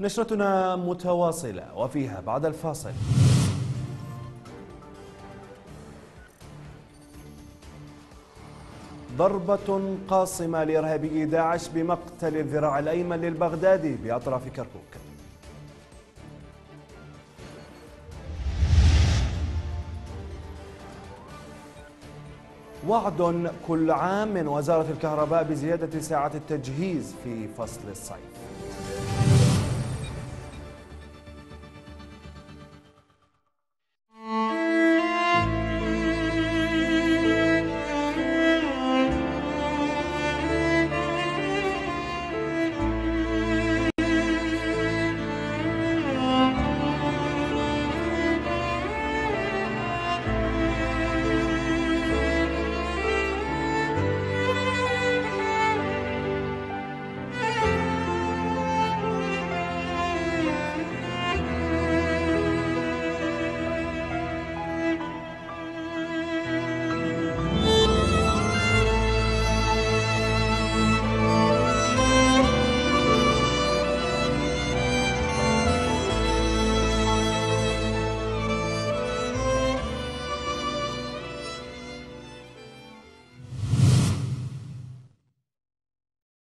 نشرتنا متواصلة وفيها بعد الفاصل. ضربة قاصمة لإرهابي داعش بمقتل الذراع الأيمن للبغدادي بأطراف كركوك. وعد كل عام من وزارة الكهرباء بزيادة ساعات التجهيز في فصل الصيف.